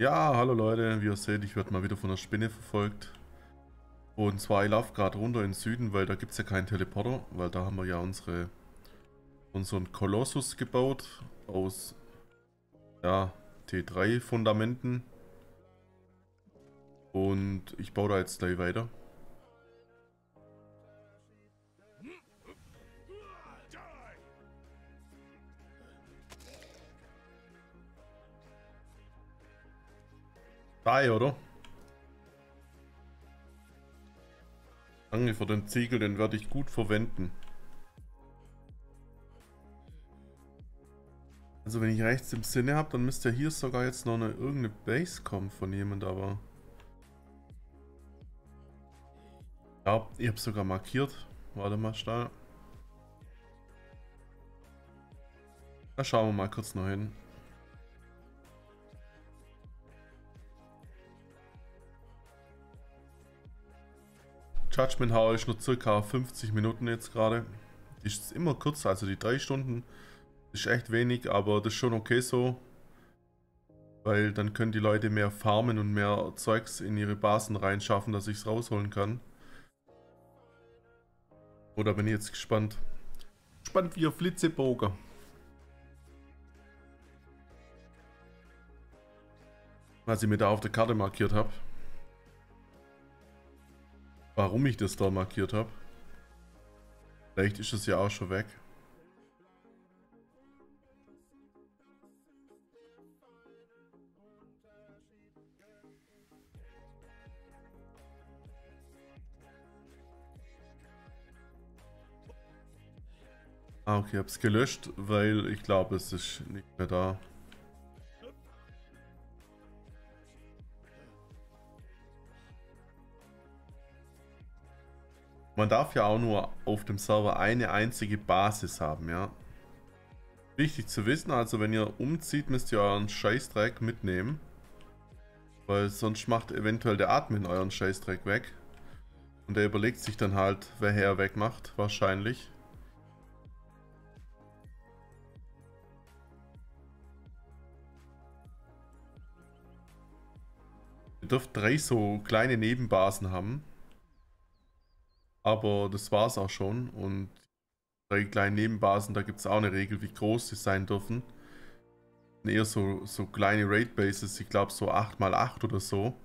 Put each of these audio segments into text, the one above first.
Ja, hallo Leute, wie ihr seht, ich werde mal wieder von der Spinne verfolgt. Und zwar, ich laufe gerade runter in den Süden, weil da gibt es ja keinen Teleporter, weil da haben wir ja unsere, unseren Kolossus gebaut aus ja, T3-Fundamenten. Und ich baue da jetzt gleich weiter. Drei, oder? Danke für den Ziegel, den werde ich gut verwenden. Also wenn ich rechts im Sinne habe, dann müsste hier sogar jetzt noch eine irgendeine Base kommen von jemand, aber... Ja, ich habe sogar markiert. Warte mal schnell. Da schauen wir mal kurz noch hin. Judgment Hour ist nur circa 50 Minuten jetzt gerade. Ist immer kürzer, also die 3 Stunden ist echt wenig, aber das ist schon okay so. Weil dann können die Leute mehr farmen und mehr Zeugs in ihre Basen reinschaffen, dass ich es rausholen kann. Oder bin ich jetzt gespannt. Gespannt wie ein Flitzebogen. Was ich mir da auf der Karte markiert habe warum ich das da markiert habe. Vielleicht ist es ja auch schon weg. Ah, okay, es gelöscht, weil ich glaube, es ist nicht mehr da. Man darf ja auch nur auf dem Server eine einzige Basis haben, ja. Wichtig zu wissen, also wenn ihr umzieht, müsst ihr euren Scheißdreck mitnehmen. Weil sonst macht eventuell der Admin euren Scheißdreck weg. Und der überlegt sich dann halt, wer er wegmacht, wahrscheinlich. Ihr dürft drei so kleine Nebenbasen haben. Aber das war es auch schon. Und bei kleinen Nebenbasen, da gibt es auch eine Regel, wie groß sie sein dürfen. Eher so, so kleine Raid-Bases, ich glaube so 8x8 oder so.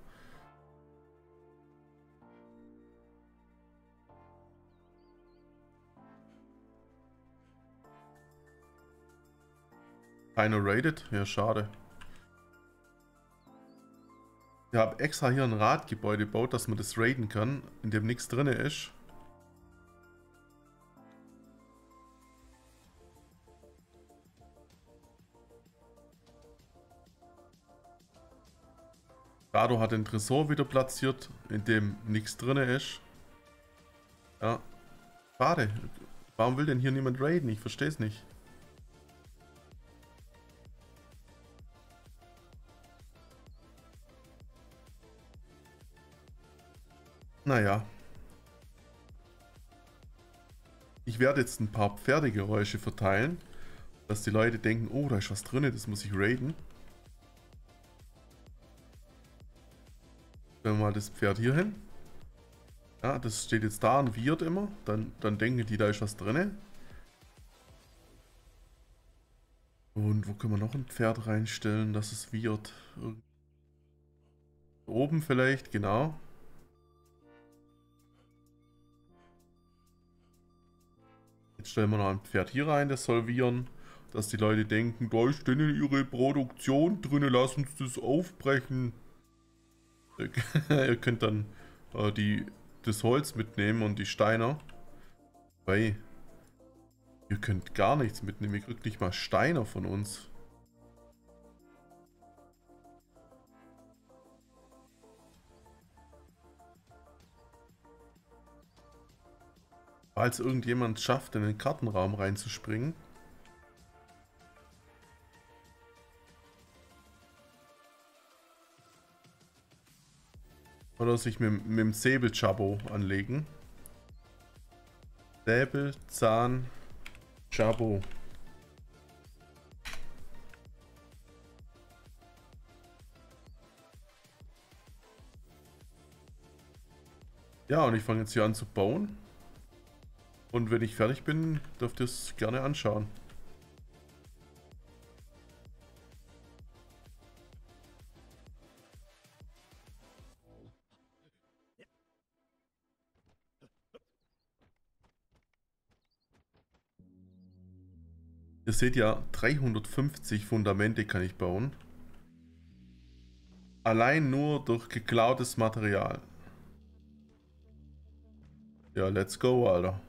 Keiner raided? Ja, schade. Ich habe extra hier ein Radgebäude gebaut, dass man das raiden kann, in dem nichts drin ist. Rado hat den Tresor wieder platziert, in dem nichts drin ist. Ja. Schade. Warum will denn hier niemand raiden? Ich verstehe es nicht. Naja. Ich werde jetzt ein paar Pferdegeräusche verteilen, dass die Leute denken, oh, da ist was drin, das muss ich raiden. Stellen wir mal das Pferd hier hin. Ja, das steht jetzt da und wird immer. Dann, dann denken die, da ist was drin. Und wo können wir noch ein Pferd reinstellen, dass es wird? Oben vielleicht, genau. Jetzt stellen wir noch ein Pferd hier rein, das soll viren. Dass die Leute denken, da ist denn ihre Produktion drin, lass uns das aufbrechen. Ihr könnt dann äh, die, das Holz mitnehmen und die Steine. Weil ihr könnt gar nichts mitnehmen. Ihr kriegt nicht mal Steine von uns. Falls irgendjemand schafft, in den Kartenraum reinzuspringen, Oder sich mit, mit dem Säbelchabo anlegen. Säbelzahn Chabo. Ja, und ich fange jetzt hier an zu bauen. Und wenn ich fertig bin, dürft ihr es gerne anschauen. Ihr seht ja, 350 Fundamente kann ich bauen. Allein nur durch geklautes Material. Ja, let's go, Alter.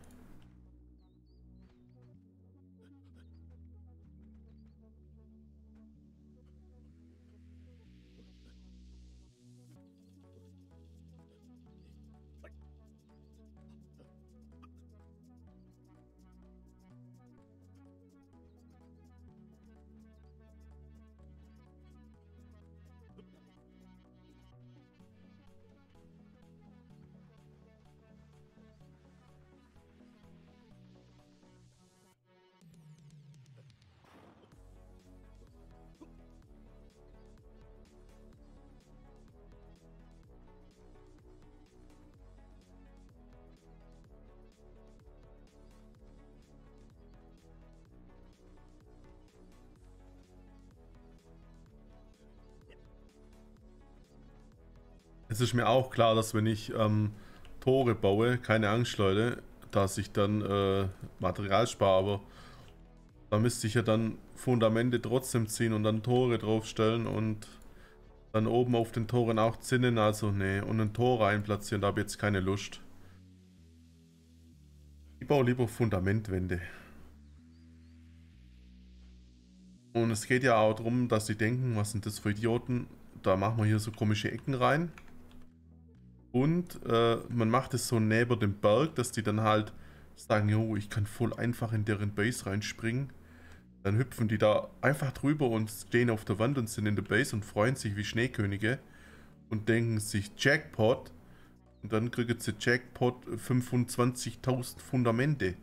Es ist mir auch klar, dass wenn ich ähm, Tore baue, keine Angst Leute, dass ich dann äh, Material spare, aber da müsste ich ja dann Fundamente trotzdem ziehen und dann Tore draufstellen und dann oben auf den Toren auch Zinnen, also nee, und ein Tor reinplatzieren, da habe ich jetzt keine Lust. Ich baue lieber Fundamentwände. Und es geht ja auch darum, dass sie denken, was sind das für Idioten, da machen wir hier so komische Ecken rein. Und äh, man macht es so neben dem Berg, dass die dann halt sagen, jo, ich kann voll einfach in deren Base reinspringen. Dann hüpfen die da einfach drüber und stehen auf der Wand und sind in der Base und freuen sich wie Schneekönige und denken sich Jackpot. Und dann kriegen sie Jackpot 25.000 Fundamente.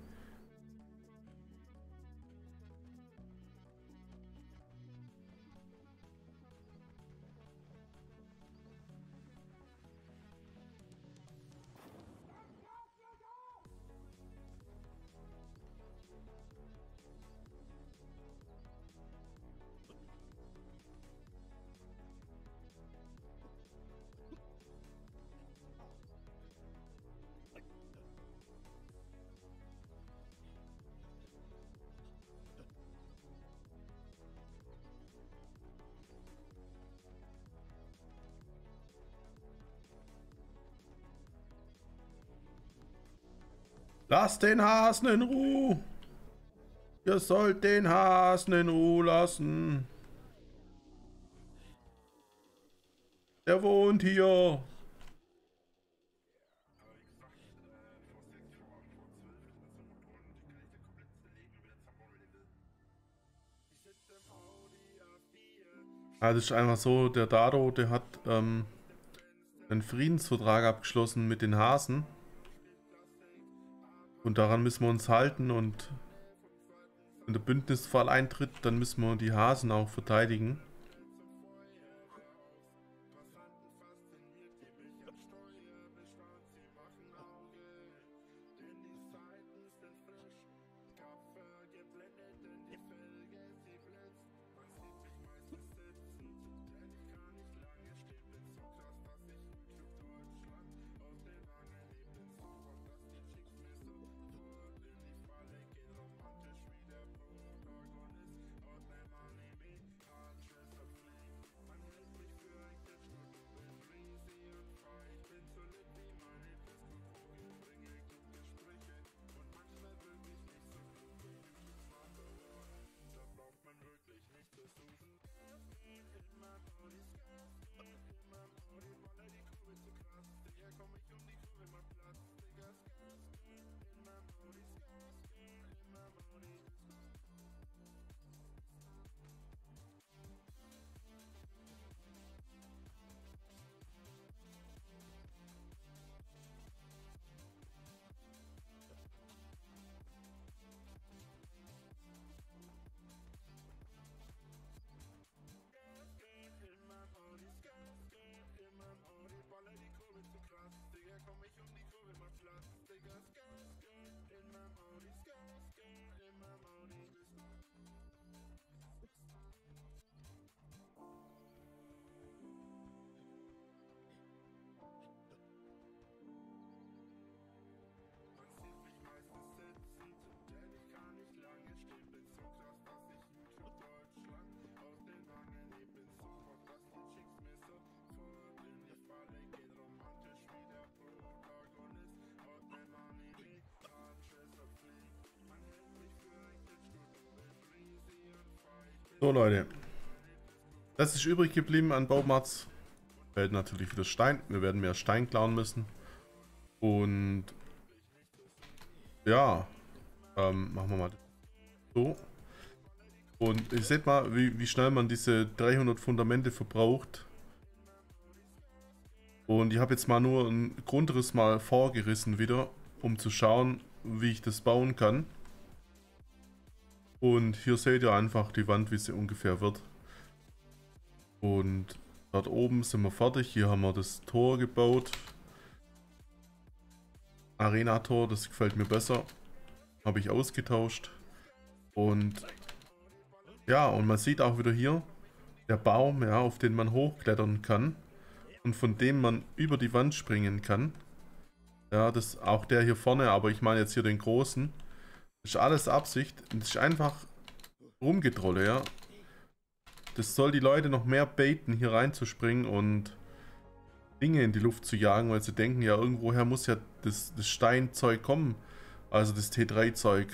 Lass den Hasen in Ruhe. Ihr sollt den Hasen in Ruhe lassen. Der wohnt hier. Das ist einfach so, der Dado, der hat ähm, einen Friedensvertrag abgeschlossen mit den Hasen. Und daran müssen wir uns halten und wenn der Bündnisfall eintritt, dann müssen wir die Hasen auch verteidigen. from my unicorn in my flask. They got scars, in my So Leute. Das ist übrig geblieben an Baumarts. Fällt natürlich wieder Stein. Wir werden mehr Stein klauen müssen. Und ja, ähm, machen wir mal so. Und ihr seht mal, wie, wie schnell man diese 300 Fundamente verbraucht. Und ich habe jetzt mal nur ein Grundriss mal vorgerissen wieder, um zu schauen, wie ich das bauen kann. Und hier seht ihr einfach die Wand, wie sie ungefähr wird. Und dort oben sind wir fertig. Hier haben wir das Tor gebaut. Arena-Tor, das gefällt mir besser. Habe ich ausgetauscht. Und ja, und man sieht auch wieder hier, der Baum, ja, auf den man hochklettern kann. Und von dem man über die Wand springen kann. Ja, das auch der hier vorne, aber ich meine jetzt hier den großen. Das ist alles Absicht. Das ist einfach rumgetrolle, ja. Das soll die Leute noch mehr baiten, hier reinzuspringen und Dinge in die Luft zu jagen, weil sie denken, ja, irgendwoher muss ja das, das Steinzeug kommen. Also das T3-Zeug.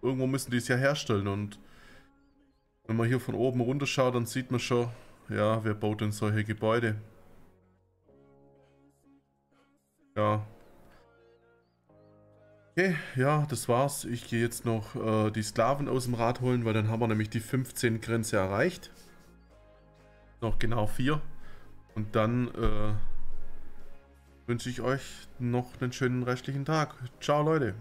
Irgendwo müssen die es ja herstellen und wenn man hier von oben runter schaut, dann sieht man schon, ja, wer baut denn solche Gebäude? Ja, Okay, ja, das war's. Ich gehe jetzt noch äh, die Sklaven aus dem Rad holen, weil dann haben wir nämlich die 15 Grenze erreicht. Noch genau vier. Und dann äh, wünsche ich euch noch einen schönen restlichen Tag. Ciao, Leute.